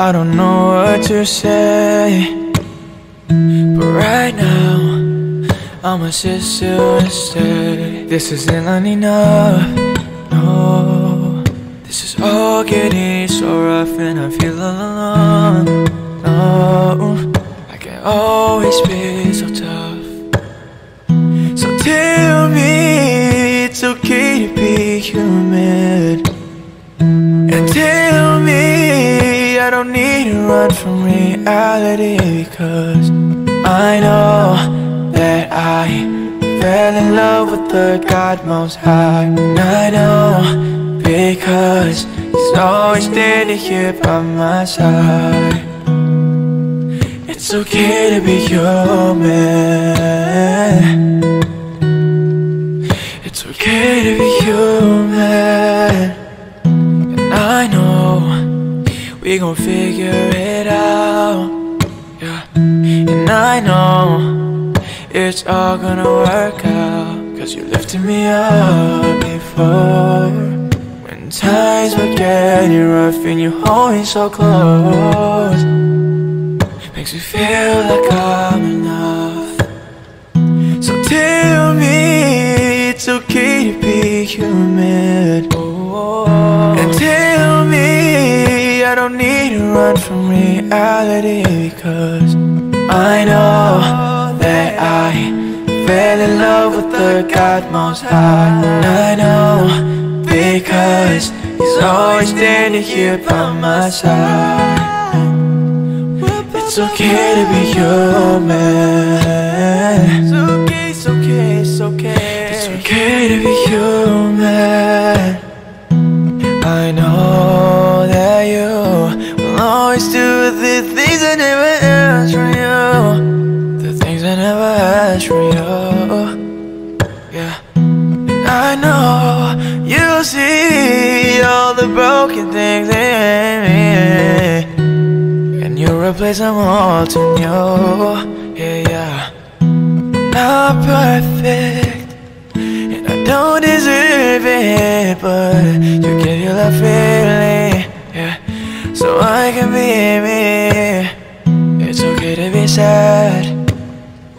I don't know what to say. But right now I'ma sit still This isn't enough. No. This is all getting so rough and I feel all alone. No. I can always be so To run from reality Because I know that I fell in love with the God most high. And I know because He's always standing here by my side. It's okay to be human It's okay to be human we gon' figure it out. Yeah. And I know it's all gonna work out. Cause you lifted me up before. When times were getting rough and you hold me so close Makes me feel like I'm enough. So tell me it's okay to be human reality Because I know that I fell in love with the God most high And I know because He's always standing here by my side it's okay to be human. I know you see all the broken things in me. And you replace them all to new. Yeah, yeah. Not perfect. And I don't deserve it But you give your love freely. Yeah. So I can be me. It's okay to be sad.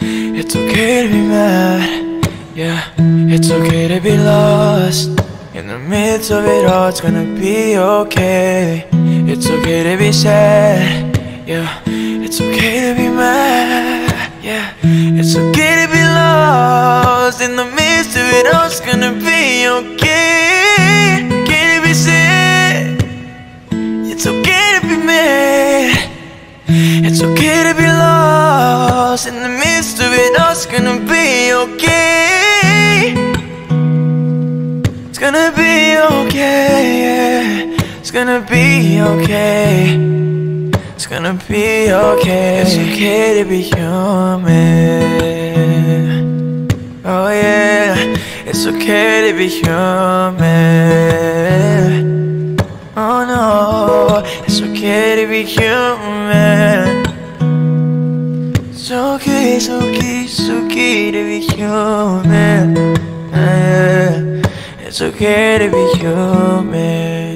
It's okay to be mad Yeah It's okay to be lost in the midst of it all, it's gonna be okay. It's okay to be sad, yeah. It's okay to be mad, yeah. It's okay to be lost in the midst of it all, it's gonna be okay. Okay to be sad, it's okay to be mad. It's okay to be lost in the midst of it all, it's gonna be okay. Gonna be okay, yeah. It's gonna be okay. It's gonna be okay. It's okay to be human. Oh yeah, it's okay to be human. Oh no, it's okay to be human. It's okay, it's okay, it's okay to be human. It's okay to be human.